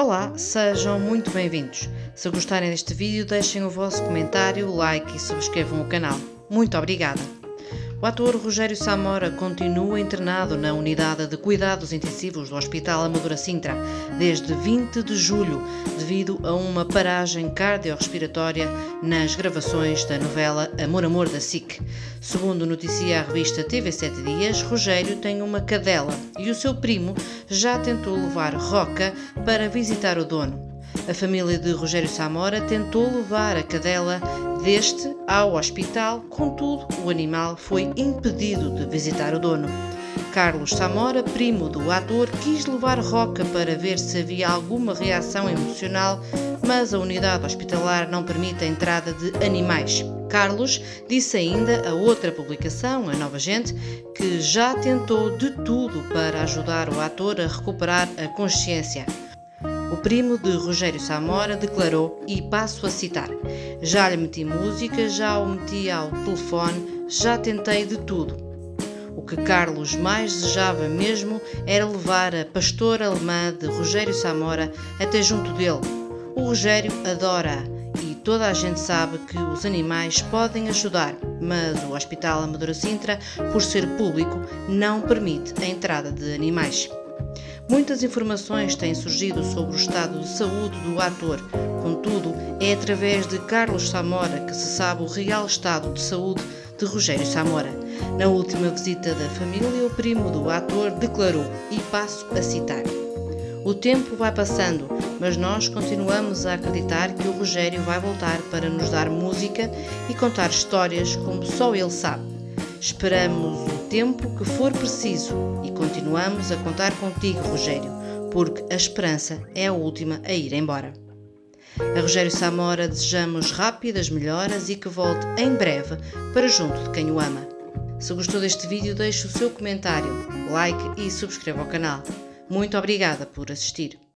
Olá, sejam muito bem-vindos. Se gostarem deste vídeo, deixem o vosso comentário, like e subscrevam o canal. Muito obrigada! O ator Rogério Samora continua internado na unidade de cuidados intensivos do Hospital Amadora Sintra desde 20 de julho, devido a uma paragem cardiorrespiratória nas gravações da novela Amor Amor da SIC. Segundo noticia a revista TV 7 Dias, Rogério tem uma cadela e o seu primo já tentou levar Roca para visitar o dono. A família de Rogério Samora tentou levar a cadela deste ao hospital, contudo, o animal foi impedido de visitar o dono. Carlos Samora, primo do ator, quis levar Roca para ver se havia alguma reação emocional, mas a unidade hospitalar não permite a entrada de animais. Carlos disse ainda a outra publicação, a Nova Gente, que já tentou de tudo para ajudar o ator a recuperar a consciência. O primo de Rogério Samora declarou, e passo a citar: Já lhe meti música, já o meti ao telefone, já tentei de tudo. O que Carlos mais desejava mesmo era levar a pastora alemã de Rogério Samora até junto dele. O Rogério adora e toda a gente sabe que os animais podem ajudar, mas o Hospital Amadora Sintra, por ser público, não permite a entrada de animais. Muitas informações têm surgido sobre o estado de saúde do ator, contudo, é através de Carlos Samora que se sabe o real estado de saúde de Rogério Samora. Na última visita da família, o primo do ator declarou, e passo a citar: O tempo vai passando, mas nós continuamos a acreditar que o Rogério vai voltar para nos dar música e contar histórias como só ele sabe. Esperamos o tempo que for preciso e continuamos a contar contigo, Rogério, porque a esperança é a última a ir embora. A Rogério Samora desejamos rápidas melhoras e que volte em breve para junto de quem o ama. Se gostou deste vídeo, deixe o seu comentário, like e subscreva o canal. Muito obrigada por assistir.